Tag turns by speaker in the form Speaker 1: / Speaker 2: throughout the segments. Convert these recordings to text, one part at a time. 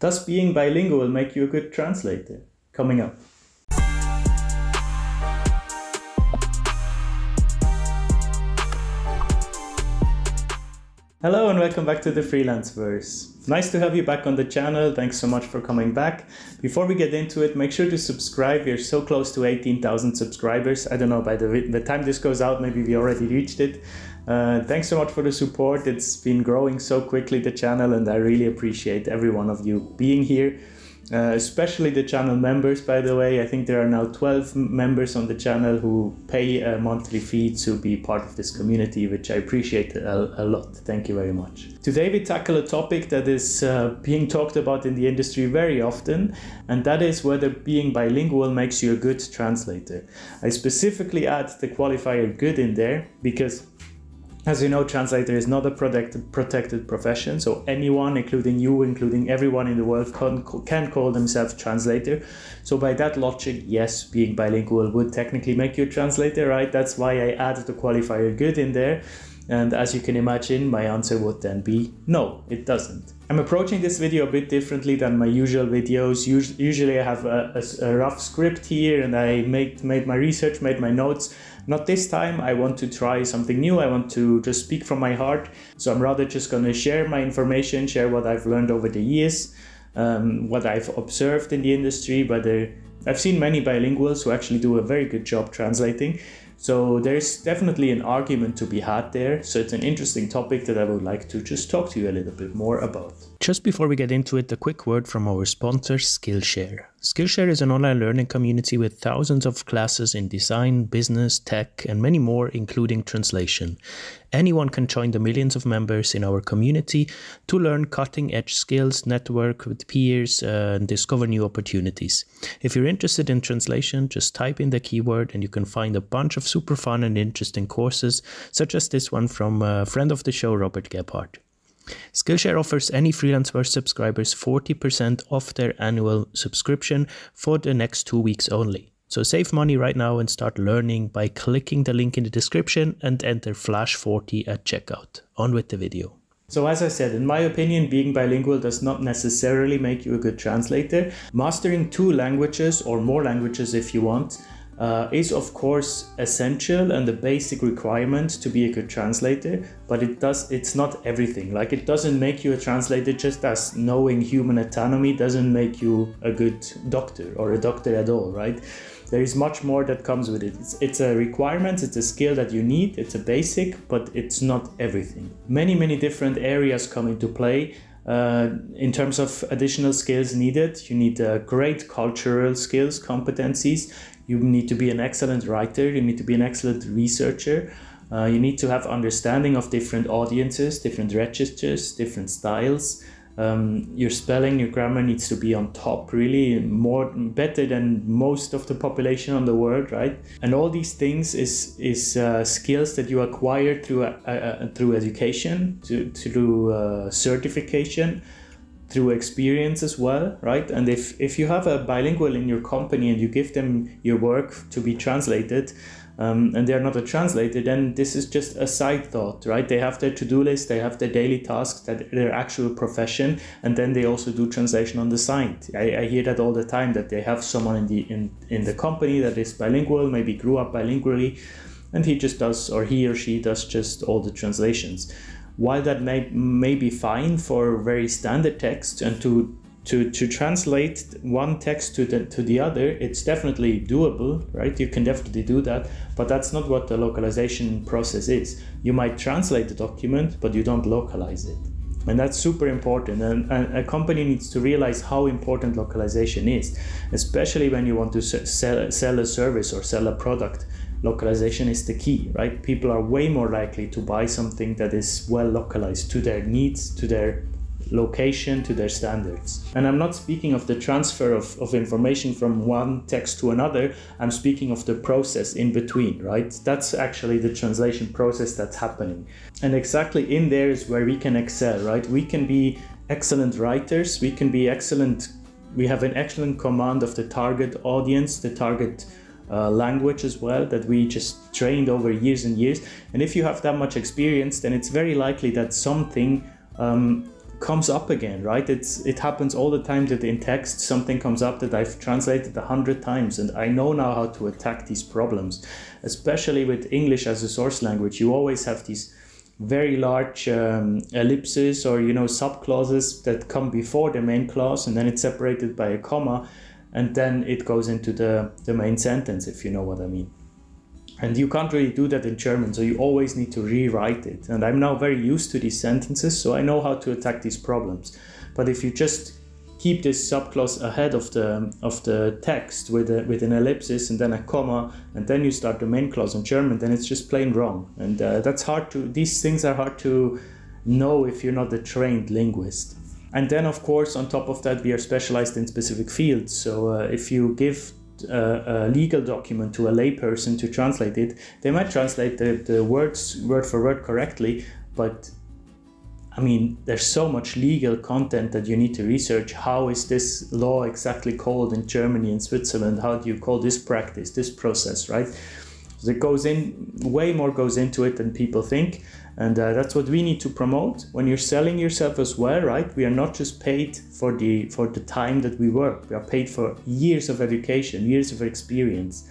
Speaker 1: Does being bilingual will make you a good translator? Coming up. Hello and welcome back to the Freelanceverse. Nice to have you back on the channel. Thanks so much for coming back. Before we get into it, make sure to subscribe. We're so close to 18,000 subscribers. I don't know, by the, the time this goes out, maybe we already reached it. Uh, thanks so much for the support. It's been growing so quickly, the channel, and I really appreciate every one of you being here. Uh, especially the channel members, by the way. I think there are now 12 members on the channel who pay a monthly fee to be part of this community, which I appreciate a, a lot. Thank you very much. Today, we tackle a topic that is uh, being talked about in the industry very often, and that is whether being bilingual makes you a good translator. I specifically add the qualifier good in there because as you know, translator is not a protected, protected profession, so anyone, including you, including everyone in the world, can, can call themselves translator. So by that logic, yes, being bilingual would technically make you a translator, right? That's why I added the qualifier good in there. And as you can imagine, my answer would then be no, it doesn't. I'm approaching this video a bit differently than my usual videos. Usually I have a, a, a rough script here and I made, made my research, made my notes, not this time, I want to try something new. I want to just speak from my heart. So I'm rather just going to share my information, share what I've learned over the years, um, what I've observed in the industry. But I've seen many bilinguals who actually do a very good job translating. So there's definitely an argument to be had there. So it's an interesting topic that I would like to just talk to you a little bit more about. Just before we get into it, a quick word from our sponsor, Skillshare. Skillshare is an online learning community with thousands of classes in design, business, tech, and many more, including translation. Anyone can join the millions of members in our community to learn cutting edge skills, network with peers, uh, and discover new opportunities. If you're interested in translation, just type in the keyword and you can find a bunch of super fun and interesting courses, such as this one from a friend of the show, Robert Gebhardt. Skillshare offers any Freelanceverse subscribers 40% off their annual subscription for the next two weeks only. So save money right now and start learning by clicking the link in the description and enter Flash40 at checkout. On with the video. So as I said, in my opinion, being bilingual does not necessarily make you a good translator. Mastering two languages or more languages if you want uh, is of course essential and the basic requirement to be a good translator but it does it's not everything. Like it doesn't make you a translator just as knowing human anatomy doesn't make you a good doctor or a doctor at all right? There is much more that comes with it. It's, it's a requirement it's a skill that you need it's a basic but it's not everything. Many many different areas come into play uh, in terms of additional skills needed, you need uh, great cultural skills, competencies. You need to be an excellent writer. You need to be an excellent researcher. Uh, you need to have understanding of different audiences, different registers, different styles. Um, your spelling, your grammar needs to be on top, really more better than most of the population on the world, right? And all these things is is uh, skills that you acquire through uh, uh, through education, to, through uh, certification, through experience as well, right? And if, if you have a bilingual in your company and you give them your work to be translated, um, and they're not a translator, then this is just a side thought, right? They have their to-do list, they have their daily tasks, that their actual profession, and then they also do translation on the side. I, I hear that all the time that they have someone in the in, in the company that is bilingual, maybe grew up bilingually, and he just does or he or she does just all the translations while that may, may be fine for very standard text and to to, to translate one text to the, to the other, it's definitely doable, right? You can definitely do that, but that's not what the localization process is. You might translate the document, but you don't localize it. And that's super important. And, and a company needs to realize how important localization is, especially when you want to sell, sell a service or sell a product localization is the key, right? People are way more likely to buy something that is well localized to their needs, to their location, to their standards. And I'm not speaking of the transfer of, of information from one text to another, I'm speaking of the process in between, right? That's actually the translation process that's happening. And exactly in there is where we can excel, right? We can be excellent writers, we can be excellent, we have an excellent command of the target audience, the target uh, language as well that we just trained over years and years. And if you have that much experience, then it's very likely that something um, comes up again, right? It's it happens all the time that in text something comes up that I've translated a hundred times, and I know now how to attack these problems. Especially with English as a source language, you always have these very large um, ellipses or you know subclauses that come before the main clause, and then it's separated by a comma, and then it goes into the the main sentence, if you know what I mean and you can't really do that in German, so you always need to rewrite it. And I'm now very used to these sentences, so I know how to attack these problems. But if you just keep this subclause ahead of the of the text with a, with an ellipsis and then a comma, and then you start the main clause in German, then it's just plain wrong. And uh, that's hard to. These things are hard to know if you're not a trained linguist. And then, of course, on top of that, we are specialized in specific fields. So uh, if you give a, a legal document to a layperson to translate it, they might translate the, the words word for word correctly, but I mean, there's so much legal content that you need to research. How is this law exactly called in Germany and Switzerland? How do you call this practice, this process, right? It goes in, way more goes into it than people think. And uh, that's what we need to promote. When you're selling yourself as well, right? We are not just paid for the for the time that we work. We are paid for years of education, years of experience.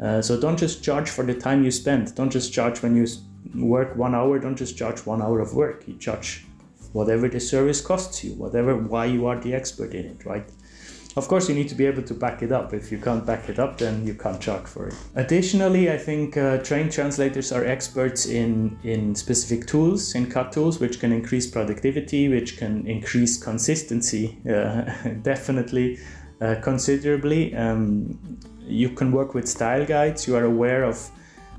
Speaker 1: Uh, so don't just charge for the time you spend. Don't just charge when you work one hour. Don't just charge one hour of work. You charge whatever the service costs you, whatever why you are the expert in it, right? Of course, you need to be able to back it up. If you can't back it up, then you can't charge for it. Additionally, I think uh, trained translators are experts in, in specific tools, in CAT tools, which can increase productivity, which can increase consistency, uh, definitely uh, considerably. Um, you can work with style guides. You are aware of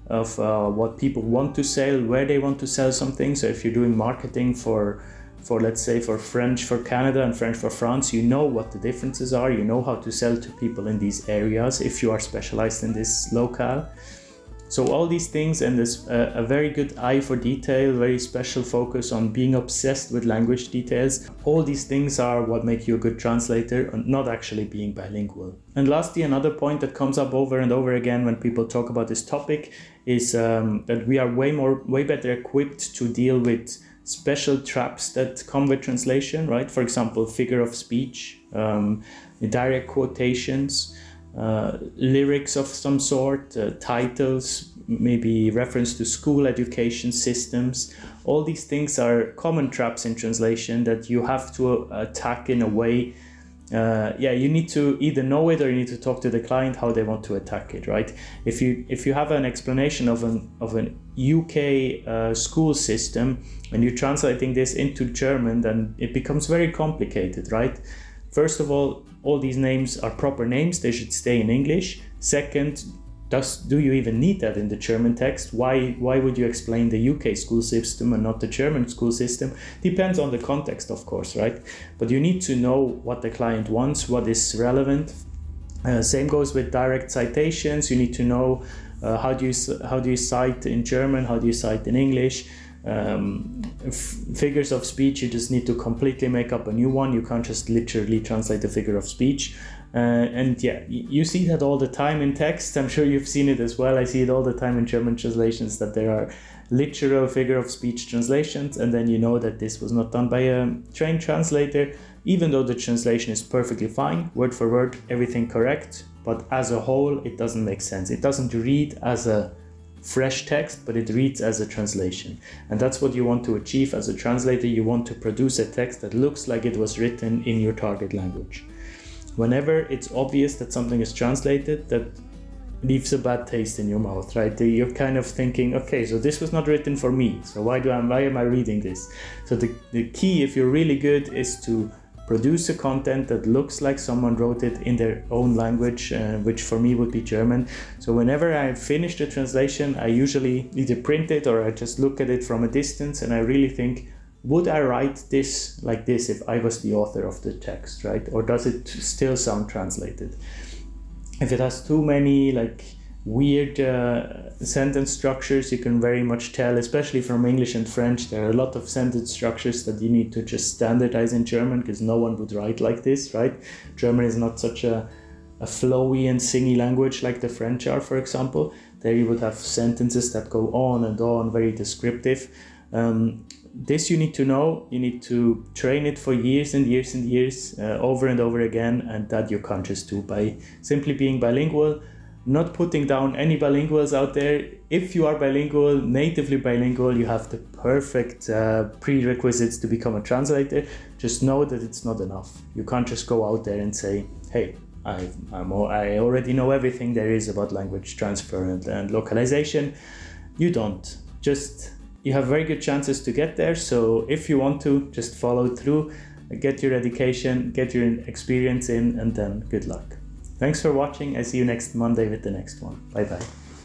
Speaker 1: of uh, what people want to sell, where they want to sell something. So if you're doing marketing for for let's say for French for Canada and French for France, you know what the differences are. You know how to sell to people in these areas if you are specialized in this locale. So all these things and this uh, a very good eye for detail, very special focus on being obsessed with language details. All these things are what make you a good translator and not actually being bilingual. And lastly, another point that comes up over and over again when people talk about this topic is um, that we are way more, way better equipped to deal with special traps that come with translation, right? For example, figure of speech, um, direct quotations, uh, lyrics of some sort, uh, titles, maybe reference to school education systems. All these things are common traps in translation that you have to attack in a way uh, yeah, you need to either know it or you need to talk to the client how they want to attack it, right? If you if you have an explanation of an of an UK uh, school system and you're translating this into German, then it becomes very complicated, right? First of all, all these names are proper names; they should stay in English. Second, does do you even need that in the German text? Why why would you explain the UK school system and not the German school system? Depends on the context, of course, right? But you need to know what the client wants, what is relevant. Uh, same goes with direct citations. You need to know uh, how do you how do you cite in German, how do you cite in English. Um, figures of speech, you just need to completely make up a new one. You can't just literally translate the figure of speech. Uh, and yeah, you see that all the time in text. I'm sure you've seen it as well. I see it all the time in German translations that there are literal figure of speech translations, and then you know that this was not done by a trained translator, even though the translation is perfectly fine, word for word, everything correct. But as a whole, it doesn't make sense. It doesn't read as a fresh text, but it reads as a translation. And that's what you want to achieve as a translator. You want to produce a text that looks like it was written in your target language whenever it's obvious that something is translated, that leaves a bad taste in your mouth, right? You're kind of thinking, okay, so this was not written for me, so why do I why am I reading this? So the, the key, if you're really good, is to produce a content that looks like someone wrote it in their own language, uh, which for me would be German. So whenever I finish the translation, I usually either print it or I just look at it from a distance and I really think, would I write this like this if I was the author of the text, right? Or does it still sound translated? If it has too many like weird uh, sentence structures, you can very much tell, especially from English and French, there are a lot of sentence structures that you need to just standardize in German because no one would write like this, right? German is not such a, a flowy and singy language like the French are, for example. There you would have sentences that go on and on, very descriptive. Um, this you need to know. You need to train it for years and years and years, uh, over and over again, and that you can't just do by simply being bilingual. Not putting down any bilinguals out there. If you are bilingual, natively bilingual, you have the perfect uh, prerequisites to become a translator. Just know that it's not enough. You can't just go out there and say, "Hey, I, I'm, I already know everything there is about language transfer and, and localization." You don't. Just you have very good chances to get there. So if you want to, just follow through, get your education, get your experience in, and then good luck. Thanks for watching. I see you next Monday with the next one. Bye bye.